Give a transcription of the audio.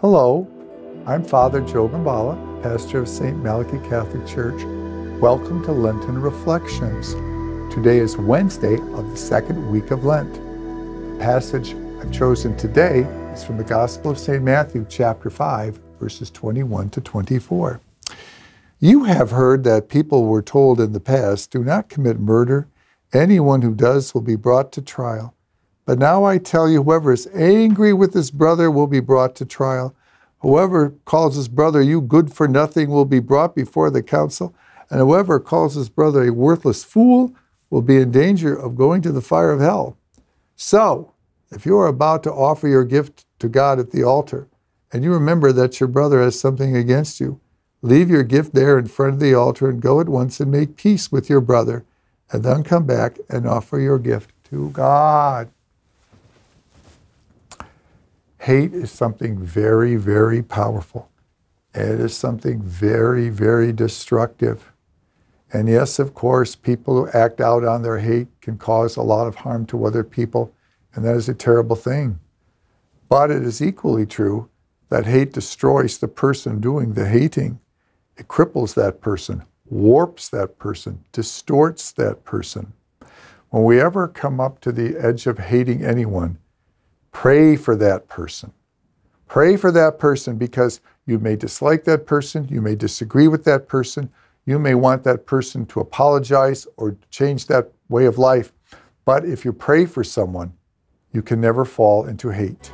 Hello, I'm Father Joe Gambala, pastor of St. Malachy Catholic Church. Welcome to Lenten Reflections. Today is Wednesday of the second week of Lent. The passage I've chosen today is from the Gospel of St. Matthew, chapter 5, verses 21 to 24. You have heard that people were told in the past, do not commit murder. Anyone who does will be brought to trial. But now I tell you, whoever is angry with his brother will be brought to trial. Whoever calls his brother you good for nothing will be brought before the council. And whoever calls his brother a worthless fool will be in danger of going to the fire of hell. So, if you are about to offer your gift to God at the altar, and you remember that your brother has something against you, leave your gift there in front of the altar and go at once and make peace with your brother, and then come back and offer your gift to God. Hate is something very, very powerful. It is something very, very destructive. And yes, of course, people who act out on their hate can cause a lot of harm to other people, and that is a terrible thing. But it is equally true that hate destroys the person doing the hating. It cripples that person, warps that person, distorts that person. When we ever come up to the edge of hating anyone, Pray for that person. Pray for that person because you may dislike that person, you may disagree with that person, you may want that person to apologize or change that way of life. But if you pray for someone, you can never fall into hate.